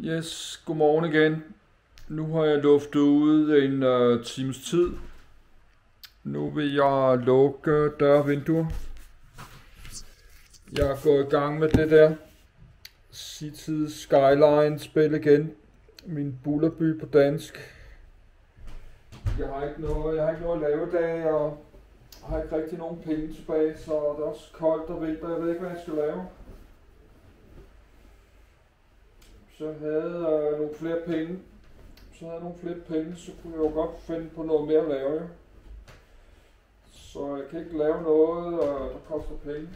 Yes, godmorgen igen. Nu har jeg luftet ud en uh, times tid. Nu vil jeg lukke øh, døre og vinduer. Jeg er gået i gang med det der City Skyline spil igen. Min bullerby på dansk. Jeg har ikke noget, jeg har ikke noget at lave i dag, og har ikke rigtig nogen penge tilbage, så det er også koldt og vinter. Jeg ved ikke, hvad jeg skal lave. Så havde jeg nogle flere penge. Så havde jeg nogle flere penge, så kunne jeg jo godt finde på noget mere at lave. Jo. Så jeg kan ikke lave noget, og der koster penge.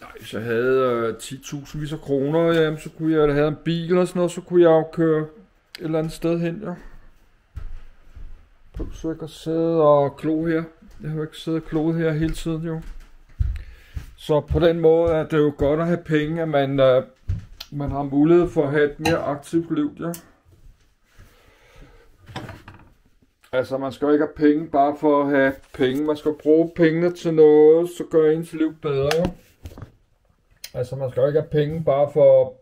Nej, hvis jeg havde øh, 10.000 vis af kroner, jamen, så kunne jeg have en bil og sådan noget, så kunne jeg jo køre et eller andet sted hen, ja. Så ikke at sidde og klo her. Jeg har jo ikke siddet og kloet her hele tiden jo. Så på den måde er det jo godt at have penge, at man, uh, man har mulighed for at have et mere aktivt liv, ja. Altså, man skal jo ikke have penge bare for at have penge. Man skal bruge pengene til noget, så gør ens liv bedre, jo. Altså, man skal jo ikke have penge bare for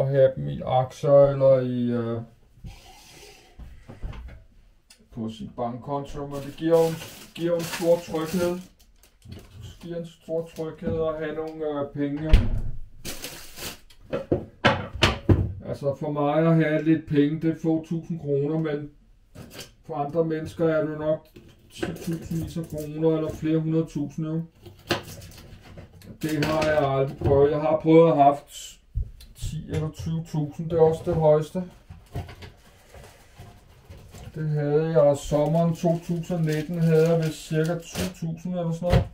at have dem i aktier eller i... Uh, på sin bankkonto, men det giver jo, giver en stor tryghed. Det giver en stor tryghed at have nogle øh, penge. Altså for mig at have lidt penge, det er få tusind kroner, men for andre mennesker er det nok 10.000 ligesom kroner eller flere hundrede tusind jo. Det har jeg aldrig prøvet. Jeg har prøvet at have haft 10 eller 20.000, det er også det højeste. Det havde jeg sommeren 2019, havde jeg vist cirka 2.000 eller sådan noget.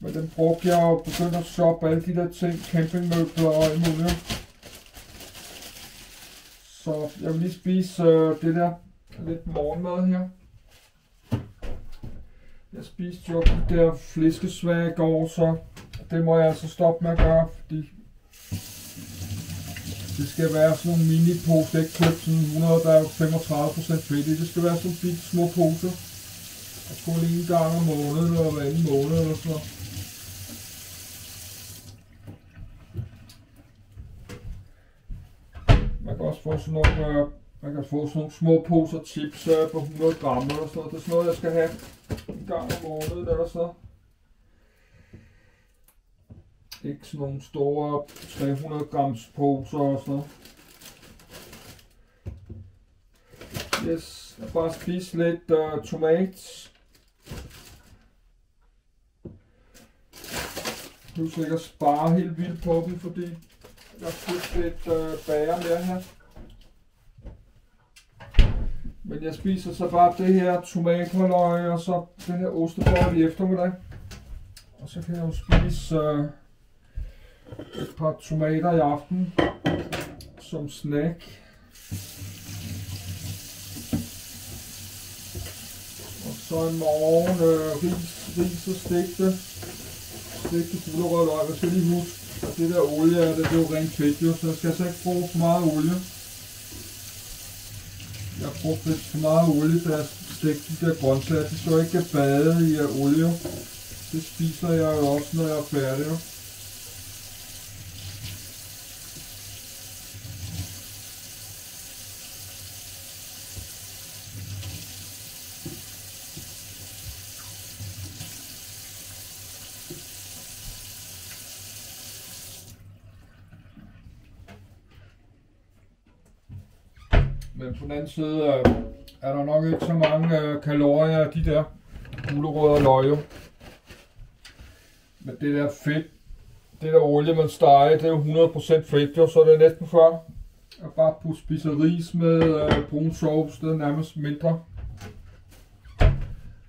Men den brugte jeg og begyndte at shoppe alle de der ting, campingmøbler og alt muligt. Så jeg vil lige spise øh, det der lidt morgenmad her. Jeg spiste jo det der flæskesvær i går, så det må jeg altså stoppe med at gøre, fordi det skal være sådan nogle mini poser, ikke købt sådan 100, der er 35% fedt i. Det skal være sådan bitte små poser. Og kun en gang om måneden, eller hver anden måned, eller sådan noget. Man kan også få sådan nogle, øh, man kan få sådan nogle små poser chips øh, på 100 gram eller sådan noget. Det er sådan noget, jeg skal have en gang om måneden eller sådan noget. Ikke sådan nogle store 300 grams poser og sådan noget. Yes, jeg bare spise lidt uh, tomat. Nu skal jeg spare helt vildt på dem, fordi jeg har lidt uh, bager mere her. Men jeg spiser så bare det her tomathalløj og så den her ostebolle i eftermiddag. Og så kan jeg jo spise uh, et par tomater i aften som snack. Og så i morgen øh, ris, ris og stegte, stegte gulerødløg. Jeg skal lige huske, at det der olie, det, det er jo rent fedt, jo, så jeg skal altså ikke bruge for meget olie. Jeg brugte lidt for meget olie, da jeg stegte de der grøntsager. De skal ikke bade i olie. Det spiser jeg jo også, når jeg er færdig. Jo. Men på den anden side øh, er der nok ikke så mange øh, kalorier af de der gulerødder og løg. Men det der fedt, det der olie man steger, det er jo 100% fedt, jo, så det er næsten før. Og bare putte spise ris med øh, brun sovs, det er nærmest mindre.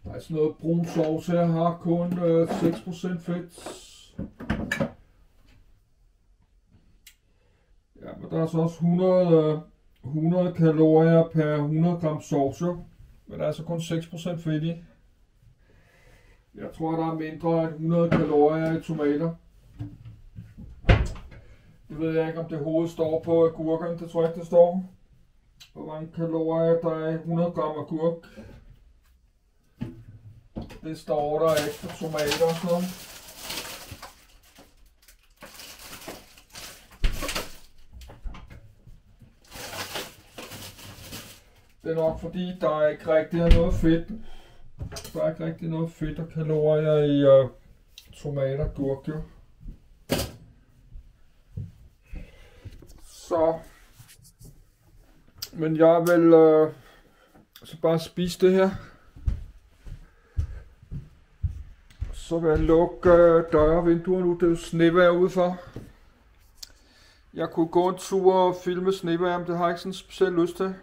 Der er sådan noget brun sovs her, har kun øh, 6% fedt. Ja, men der er så også 100, øh, 100 kalorier per 100 gram sovs. Men der er så kun 6% fedt i. Jeg tror, der er mindre end 100 kalorier i tomater. Det ved jeg ikke, om det hovedet står på agurken. Det tror jeg ikke, det står. hvor mange kalorier der er i 100 gram agurk. Det står der ikke på tomater og sådan noget. Det er nok fordi, der er ikke rigtig er noget fedt. Der er ikke rigtig noget fedt og kalorier i uh, tomater og gurk, jo. Så. Men jeg vil uh, så bare spise det her. Så vil jeg lukke øh, uh, døre og vinduer nu. Det er jo snevejr udenfor. Jeg kunne gå en tur og filme snevejr, men det har jeg ikke sådan specielt lyst til.